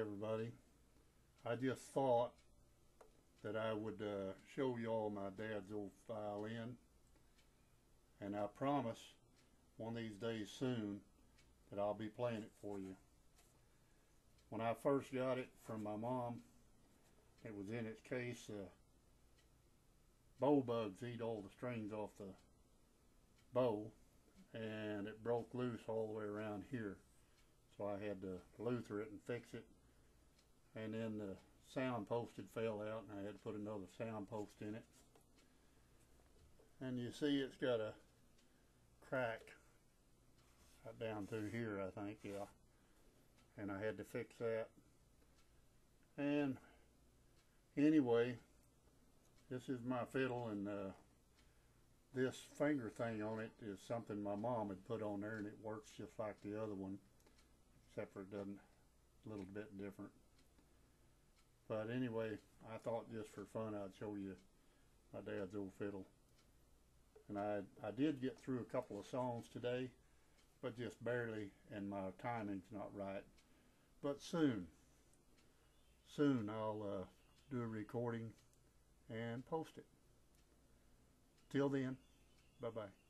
Everybody. I just thought that I would uh, show you all my dad's old violin and I promise one of these days soon that I'll be playing it for you. When I first got it from my mom it was in its case uh, bow bugs eat all the strings off the bow and it broke loose all the way around here so I had to Luther it and fix it and then the sound post had fell out and I had to put another sound post in it. And you see it's got a crack right down through here I think yeah. And I had to fix that. And anyway this is my fiddle and uh, this finger thing on it is something my mom had put on there and it works just like the other one except for it doesn't a little bit different but anyway I thought just for fun I'd show you my dad's old fiddle. And I I did get through a couple of songs today but just barely and my timing's not right. But soon soon I'll uh, do a recording and post it. Till then bye bye